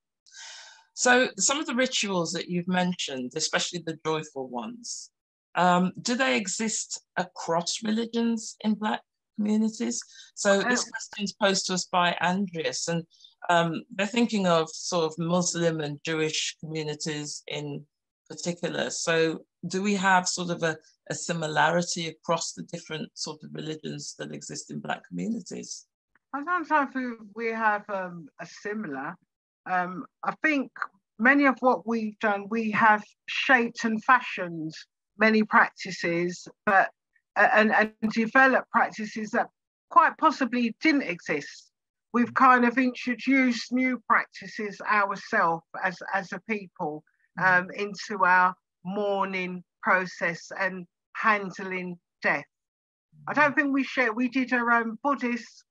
So some of the rituals that you've mentioned, especially the joyful ones, um, do they exist across religions in Black communities? So this question is posed to us by Andreas, and um, they're thinking of sort of Muslim and Jewish communities in particular. So do we have sort of a, a similarity across the different sort of religions that exist in Black communities?
I don't know if we have um, a similar. Um, I think many of what we've done, we have shaped and fashioned many practices, but and, and developed practices that quite possibly didn't exist. We've kind of introduced new practices ourselves as, as a people um, into our mourning process and handling death. I don't think we share, we did our own Buddhist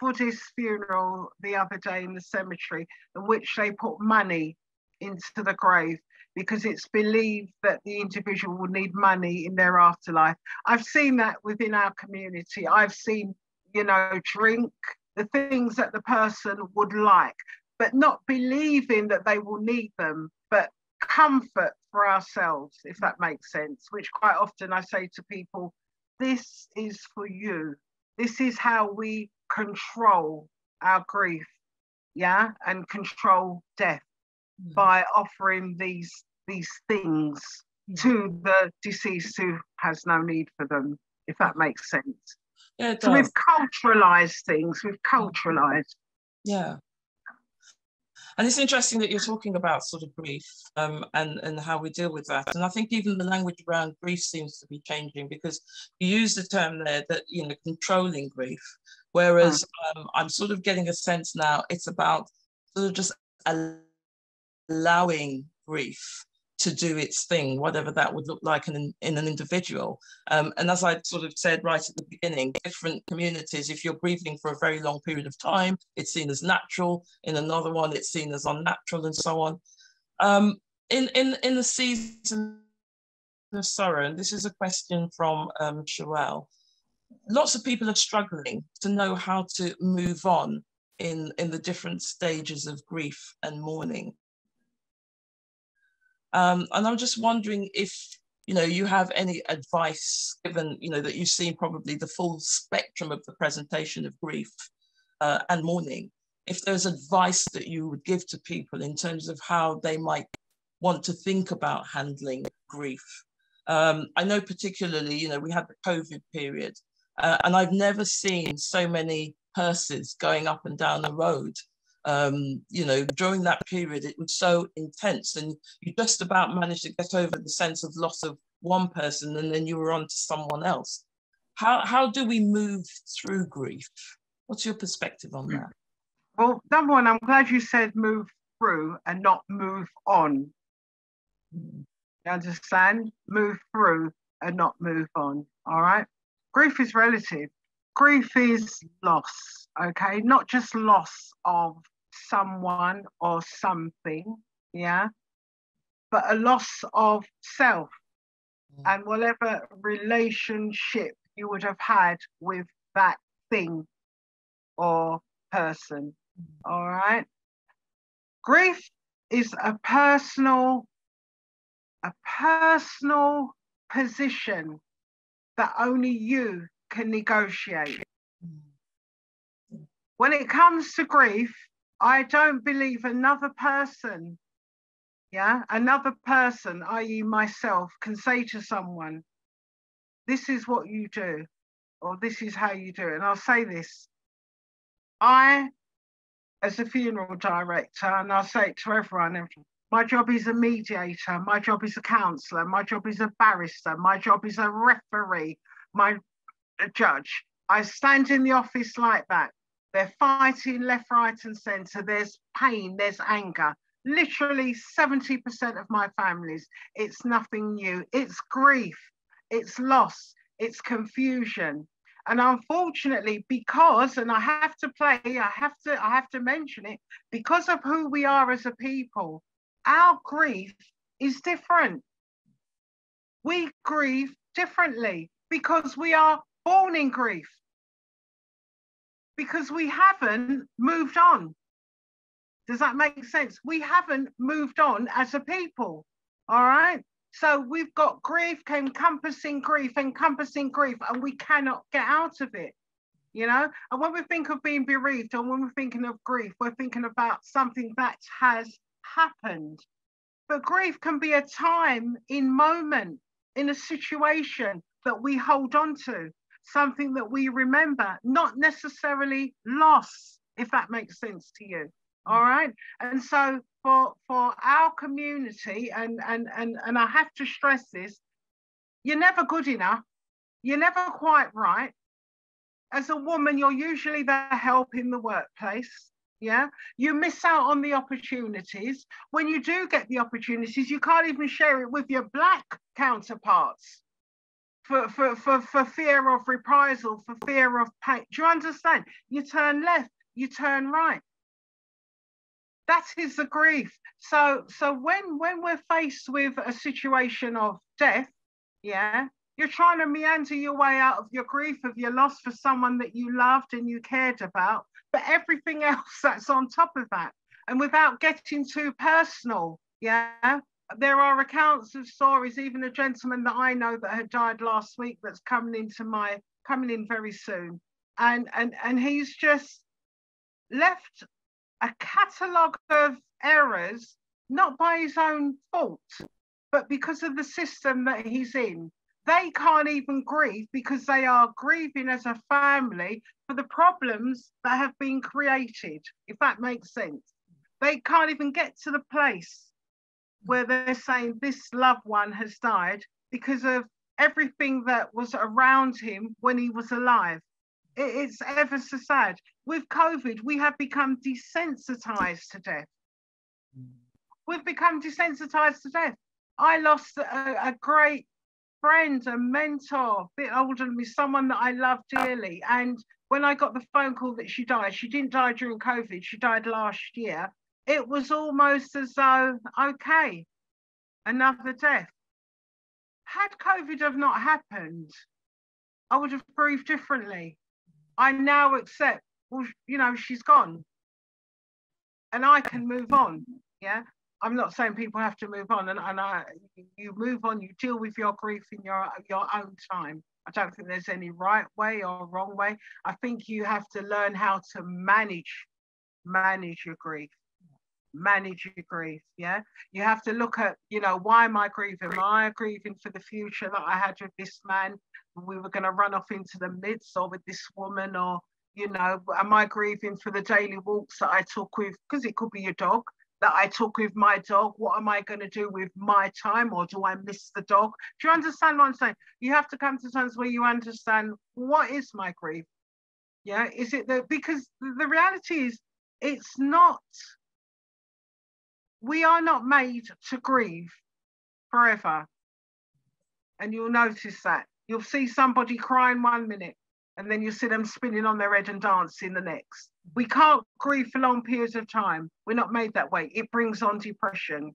Buddhist funeral the other day in the cemetery, in which they put money into the grave because it's believed that the individual will need money in their afterlife. I've seen that within our community. I've seen, you know, drink the things that the person would like, but not believing that they will need them, but comfort for ourselves, if that makes sense, which quite often I say to people, this is for you. This is how we control our grief, yeah, and control death mm. by offering these these things mm. to the deceased who has no need for them, if that makes sense.
Yeah,
so we've culturalized things, we've culturalized.
Yeah. And it's interesting that you're talking about sort of grief um, and, and how we deal with that. And I think even the language around grief seems to be changing because you use the term there that, you know, controlling grief. Whereas mm. um, I'm sort of getting a sense now it's about sort of just allowing grief to do its thing, whatever that would look like in, in an individual. Um, and as I sort of said right at the beginning, different communities, if you're grieving for a very long period of time, it's seen as natural. In another one, it's seen as unnatural and so on. Um, in, in, in the season of sorrow, and this is a question from um, lots of people are struggling to know how to move on in, in the different stages of grief and mourning. Um, and I'm just wondering if you know you have any advice, given you know that you've seen probably the full spectrum of the presentation of grief uh, and mourning. If there's advice that you would give to people in terms of how they might want to think about handling grief. Um, I know particularly, you know, we had the COVID period, uh, and I've never seen so many hearses going up and down the road um, you know, during that period, it was so intense, and you just about managed to get over the sense of loss of one person, and then you were on to someone else. How how do we move through grief? What's your perspective on that?
Well, number one, I'm glad you said move through and not move on. You understand? Move through and not move on. All right. Grief is relative. Grief is loss, okay? Not just loss of someone or something, yeah, but a loss of self mm. and whatever relationship you would have had with that thing or person. Mm. All right. Grief is a personal, a personal position that only you can negotiate. Mm. When it comes to grief, I don't believe another person, yeah, another person, i.e., myself, can say to someone, this is what you do, or this is how you do it. And I'll say this I, as a funeral director, and I'll say it to everyone, my job is a mediator, my job is a counsellor, my job is a barrister, my job is a referee, my a judge. I stand in the office like that. They're fighting left, right, and centre. There's pain, there's anger. Literally 70% of my families, it's nothing new. It's grief, it's loss, it's confusion. And unfortunately, because, and I have to play, I have to, I have to mention it, because of who we are as a people, our grief is different. We grieve differently because we are born in grief because we haven't moved on. Does that make sense? We haven't moved on as a people. All right. So we've got grief, encompassing grief, encompassing grief, and we cannot get out of it. You know, and when we think of being bereaved or when we're thinking of grief, we're thinking about something that has happened. But grief can be a time in moment, in a situation that we hold on to something that we remember, not necessarily loss, if that makes sense to you. All mm. And so for for our community, and and and and I have to stress this, you're never good enough. You're never quite right. As a woman, you're usually the help in the workplace. Yeah, you miss out on the opportunities. When you do get the opportunities, you can't even share it with your black counterparts for, for, for, for fear of reprisal, for fear of pain. Do you understand? You turn left, you turn right. That is the grief. So, so when, when we're faced with a situation of death, yeah, you're trying to meander your way out of your grief, of your loss for someone that you loved and you cared about. but everything else that's on top of that. And without getting too personal, yeah, there are accounts of stories, even a gentleman that I know that had died last week that's coming into my coming in very soon. And and and he's just left a catalogue of errors, not by his own fault, but because of the system that he's in. They can't even grieve because they are grieving as a family for the problems that have been created, if that makes sense. They can't even get to the place where they're saying this loved one has died because of everything that was around him when he was alive. it's ever so sad. With COVID, we have become desensitized to death. We've become desensitized to death. I lost a, a great friend, a mentor, a bit older than me, someone that I love dearly. And when I got the phone call that she died, she didn't die during COVID, she died last year it was almost as though, okay, another death. Had COVID have not happened, I would have proved differently. I now accept, well, you know, she's gone. And I can move on. Yeah. I'm not saying people have to move on and, and I, you move on, you deal with your grief in your, your own time. I don't think there's any right way or wrong way. I think you have to learn how to manage manage your grief manage your grief yeah? You have to look at you know why am i grieving? Am i grieving for the future that i had with this man we were going to run off into the midst or with this woman or you know am i grieving for the daily walks that i took with because it could be your dog that i took with my dog. What am i going to do with my time or do i miss the dog? Do you understand what i'm saying? You have to come to terms where you understand what is my grief yeah? Is it that because the reality is it's not we are not made to grieve forever. And you'll notice that. You'll see somebody crying one minute and then you see them spinning on their head and dancing the next. We can't grieve for long periods of time. We're not made that way. It brings on depression.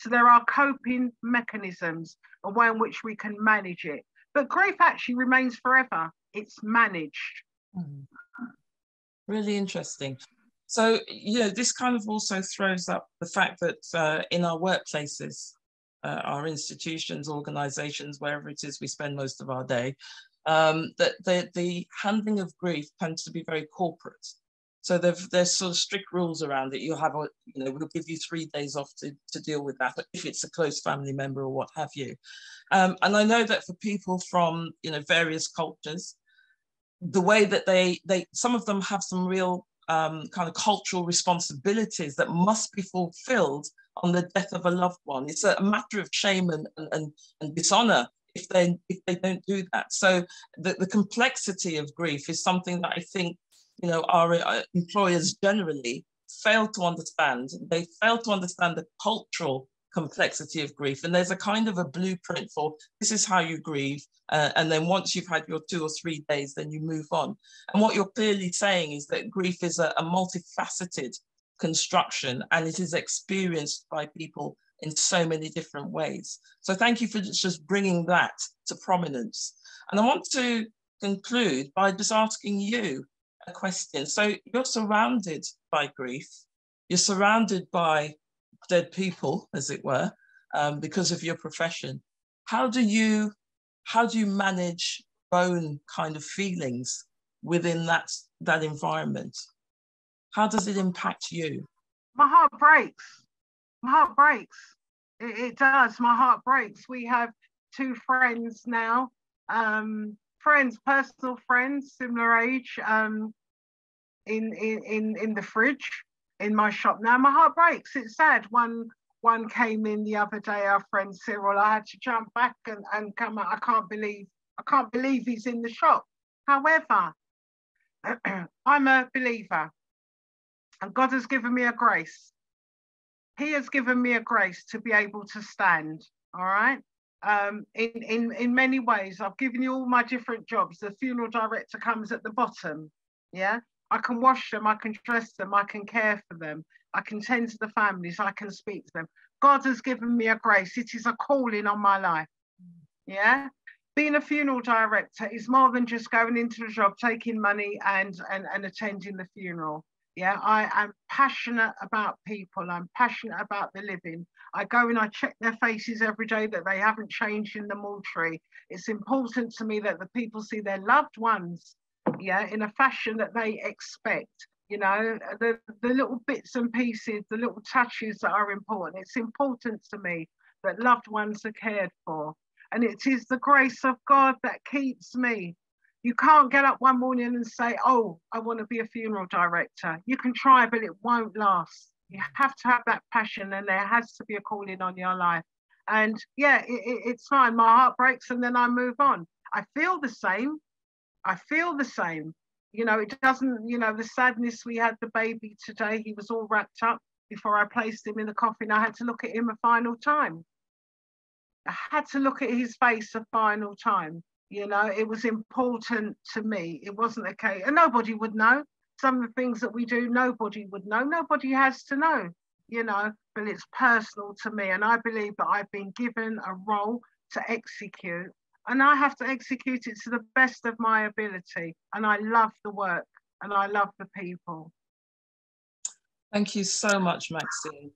So there are coping mechanisms, a way in which we can manage it. But grief actually remains forever. It's managed. Mm.
Really interesting. So, you know, this kind of also throws up the fact that uh, in our workplaces, uh, our institutions, organizations, wherever it is we spend most of our day, um, that the, the handling of grief tends to be very corporate. So there's sort of strict rules around it. You'll have, a, you know, we'll give you three days off to, to deal with that if it's a close family member or what have you. Um, and I know that for people from, you know, various cultures, the way that they, they, some of them have some real um, kind of cultural responsibilities that must be fulfilled on the death of a loved one. It's a matter of shame and, and, and dishonor if they if they don't do that. So the, the complexity of grief is something that I think you know our uh, employers generally fail to understand. They fail to understand the cultural complexity of grief. And there's a kind of a blueprint for this is how you grieve. Uh, and then once you've had your two or three days, then you move on. And what you're clearly saying is that grief is a, a multifaceted construction and it is experienced by people in so many different ways. So thank you for just bringing that to prominence. And I want to conclude by just asking you a question. So you're surrounded by grief, you're surrounded by dead people, as it were, um, because of your profession. How do you how do you manage own kind of feelings within that that environment? How does it impact you?
My heart breaks. My heart breaks. It, it does. My heart breaks. We have two friends now, um, friends, personal friends, similar age, um, in, in in in the fridge in my shop now. My heart breaks. It's sad. One one came in the other day, our friend Cyril. I had to jump back and, and come out. I can't believe I can't believe he's in the shop. However, I'm a believer and God has given me a grace. He has given me a grace to be able to stand. All right. Um, in, in, in many ways, I've given you all my different jobs. The funeral director comes at the bottom. Yeah. I can wash them, I can dress them, I can care for them, I can tend to the families, I can speak to them. God has given me a grace. It is a calling on my life. Yeah. being a funeral director is more than just going into the job, taking money and, and, and attending the funeral. Yeah, I am passionate about people. I'm passionate about the living. I go and I check their faces every day that they haven't changed in the mortuary. It's important to me that the people see their loved ones, yeah, in a fashion that they expect. You know, the, the little bits and pieces, the little touches that are important. It's important to me that loved ones are cared for. And it is the grace of God that keeps me you can't get up one morning and say, Oh, I want to be a funeral director. You can try, but it won't last. You have to have that passion, and there has to be a calling on your life. And yeah, it, it, it's fine. My heart breaks, and then I move on. I feel the same. I feel the same. You know, it doesn't, you know, the sadness we had the baby today, he was all wrapped up before I placed him in the coffin. I had to look at him a final time. I had to look at his face a final time you know, it was important to me. It wasn't okay. And nobody would know. Some of the things that we do, nobody would know. Nobody has to know, you know, but it's personal to me. And I believe that I've been given a role to execute. And I have to execute it to the best of my ability. And I love the work and I love the people.
Thank you so much, Maxine.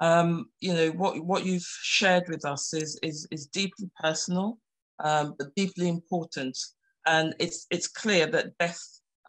Um, you know what what you've shared with us is is is deeply personal um, but deeply important. And it's, it's clear that death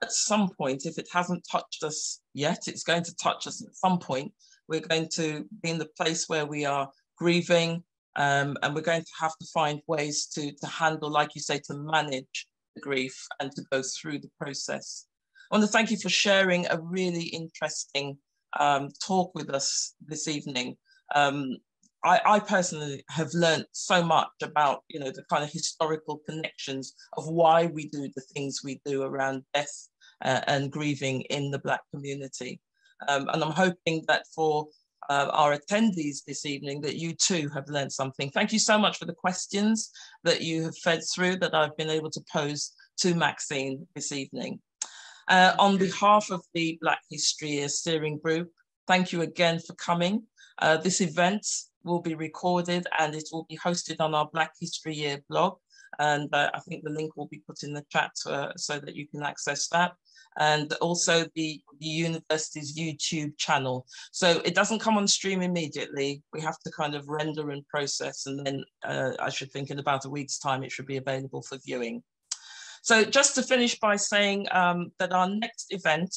at some point, if it hasn't touched us yet, it's going to touch us at some point. We're going to be in the place where we are grieving um, and we're going to have to find ways to, to handle, like you say, to manage the grief and to go through the process. I want to thank you for sharing a really interesting um, talk with us this evening. Um, I, I, personally have learned so much about, you know, the kind of historical connections of why we do the things we do around death uh, and grieving in the Black community. Um, and I'm hoping that for uh, our attendees this evening that you too have learned something. Thank you so much for the questions that you have fed through that I've been able to pose to Maxine this evening. Uh, on behalf of the Black History Year Steering Group, thank you again for coming. Uh, this event will be recorded and it will be hosted on our Black History Year blog. And uh, I think the link will be put in the chat uh, so that you can access that. And also the, the university's YouTube channel. So it doesn't come on stream immediately. We have to kind of render and process. And then uh, I should think in about a week's time, it should be available for viewing. So just to finish by saying um, that our next event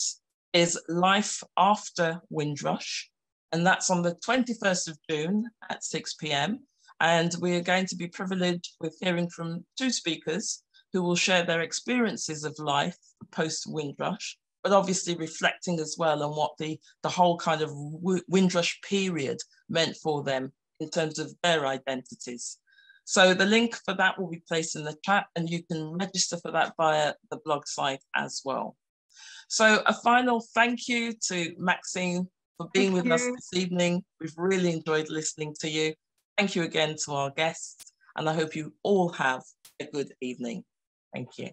is Life After Windrush and that's on the 21st of June at 6 p.m. And we are going to be privileged with hearing from two speakers who will share their experiences of life post Windrush, but obviously reflecting as well on what the, the whole kind of Windrush period meant for them in terms of their identities. So the link for that will be placed in the chat and you can register for that via the blog site as well. So a final thank you to Maxine for being Thank with you. us this evening. We've really enjoyed listening to you. Thank you again to our guests, and I hope you all have a good evening. Thank you.